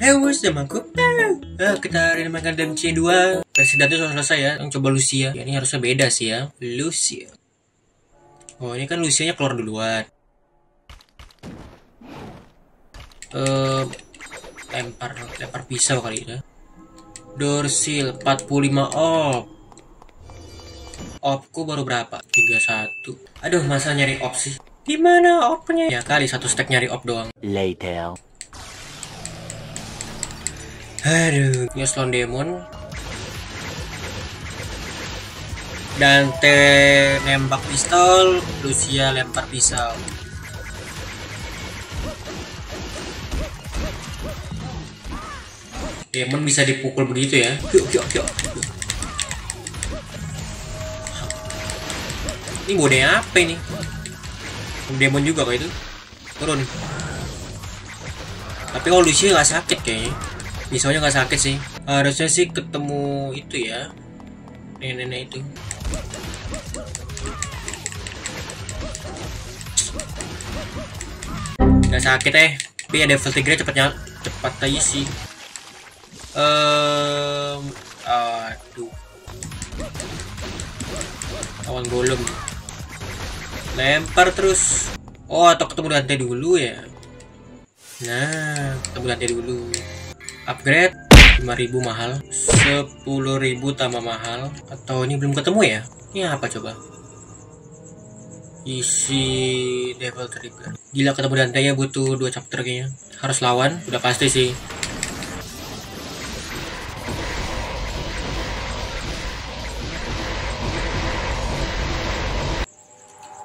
Hey, what's up, aku? Ah, kita hari ini makan DMC 2 Versi datu sudah selesai ya Yang coba Lucia ya, Ini harusnya beda sih ya Lucia Oh, ini kan Lucianya keluar duluan Eh, lempar lempar pisau kali ya Dorsil 45 op Opku baru berapa? 31 Aduh, masa nyari op sih? Gimana opnya? Ya kali satu stack nyari op doang Later. Aduh, Newslon Demon. Dante nembak pistol, Lucia lempar pisau. Demon bisa dipukul begitu ya? Yuk, yuk, yuk. Ini bodenya apa ini? Demon juga kok itu. Turun. Tapi kalau Lucia nggak sakit kayaknya. Pisaunya nggak sakit sih. Harusnya sih ketemu itu ya. Nenek-nenek itu. Nggak sakit eh. Tapi ya Devil Tigre cepatnya cepat aja sih. Ehm, aduh. Lawan golem. Lempar terus. Oh, atau ketemu Dante dulu ya. Nah, ketemu Dante dulu upgrade 5000 mahal. 10.000 tambah mahal. Atau ini belum ketemu ya? Ini apa coba? Isi devil trigger. Gila ketemu ya butuh dua chapter kayaknya. Harus lawan udah pasti sih.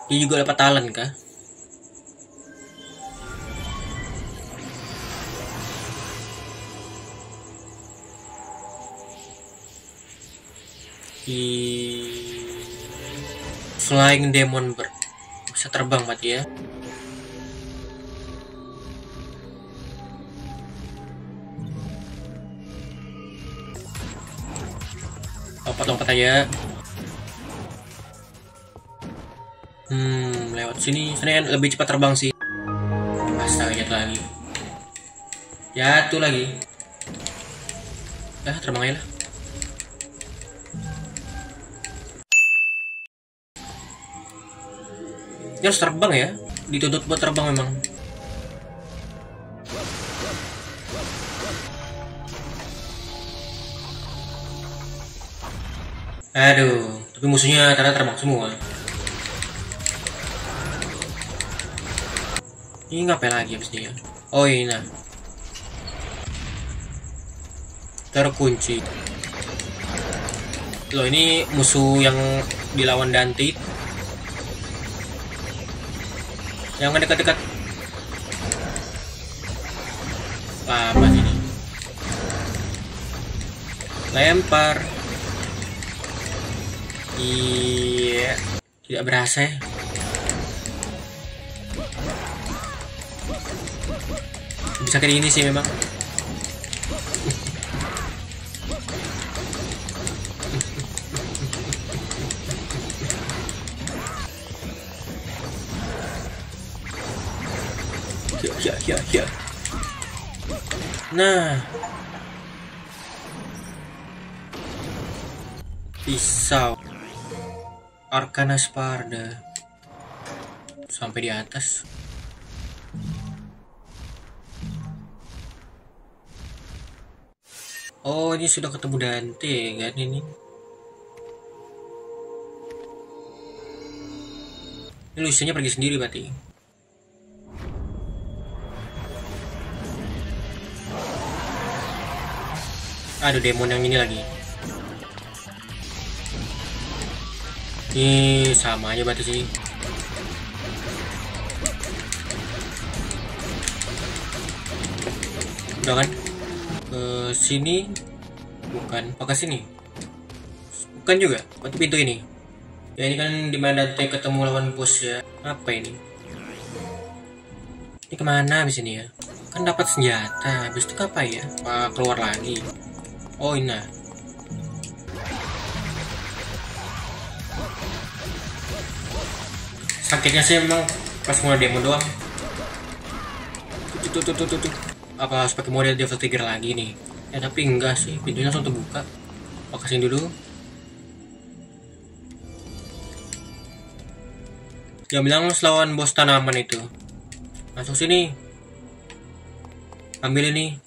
Dia juga dapat talent kah di Flying Demon Bird. Bisa terbang mati ya. Lompat-lompat aja. Hmm lewat sini. Kan lebih cepat terbang sih. Astaga jatuh lagi. Jatuh lagi. Ah terbang aja lah Dia harus terbang ya. Dituntut buat terbang memang. Aduh, tapi musuhnya ternyata terbang semua. Ini ngapain lagi abisnya ya? Oh ini nah. Terkunci. Loh ini musuh yang dilawan Dante Jangan dekat-dekat. Apa ini? Lempar. Iya. Tidak berasa ya. Bisa kayak gini sih memang. Ya ya nah. Pisau. Arkana Sparda. Sampai di atas. Oh ini sudah ketemu Dante kan ini? Ini Lucianya pergi sendiri berarti Aduh demon yang ini lagi. Ini sama aja berarti sih. Udah kan? Ke sini bukan. Apa ke sini? Bukan juga. Berarti pintu ini. Ya ini kan di mana Dante ketemu lawan bos ya. Apa ini? Ini ke mana habis ini ya? Kan dapat senjata. Habis itu apa ya? Apa keluar lagi? Oh ini. Sakitnya sih emang pas mulai demo doang. Tuh tuh tuh tuh tuh. apa harus pakai mode Devil Trigger lagi nih? Ya tapi enggak sih. Pintunya langsung terbuka. Pakasin dulu. Dia bilang lawan bos tanaman itu. Masuk sini. Ambil ini.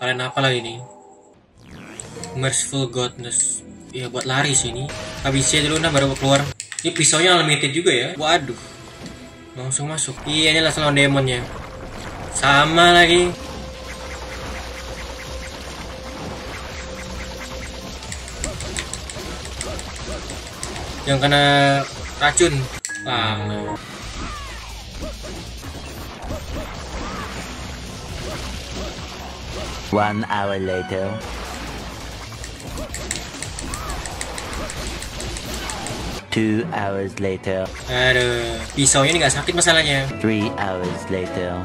Kalian apa lagi nih merciful godness. Ya buat lari sini habisnya dulu nah baru keluar. Ini pisaunya unlimited juga ya? Waduh. Langsung masuk. Iya ini langsung lawan demonnya. Sama lagi. Yang kena racun. Ah One hour later. Two hours later. aduh pisaunya ini nggak sakit masalahnya Three hours later.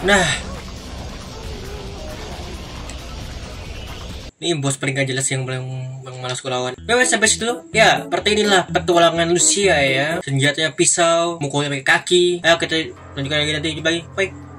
Nah, ini bos paling gak jelas yang paling malas kulawan. Oke, sampai situ. Ya, seperti inilah petualangan Lucia ya. Senjatanya pisau, mukulnya pakai kaki. Ayo kita lanjutkan lagi nanti. Bye. Bye.